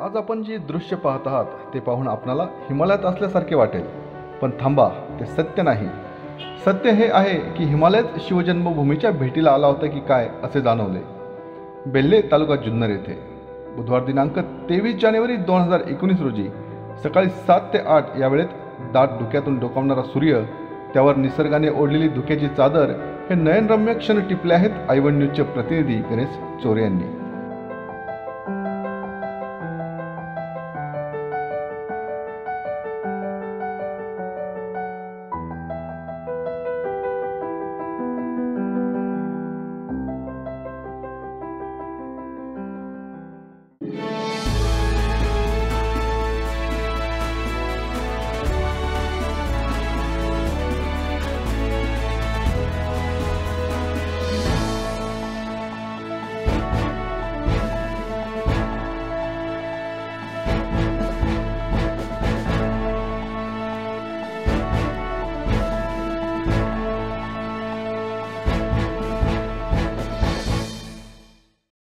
आज आपण जे दृश्य पाहत आहात ते पाहून आपणाला हिमालयात असल्यासारखे वाटेल. पण थांबा ते सत्य नाही. सत्य हे आहे की हिमालयात शिवजन्मभूमीच्या भेटीला आला होता की काय असे जाणवले. बेल्ले तालुका जुन्नर येथे. बुधवार दिनांक तेवीस जानेवारी दोन हजार एकोणीस रोजी सकाळी सात ते आठ या वेळेत दाट धुक्यातून डोकावणारा सूर्य त्यावर निसर्गाने ओढलेली धुक्याची चादर हे नयनरम्य क्षण टिपले आहेत आयवन न्यूजचे प्रतिनिधी गणेश चोरे यांनी.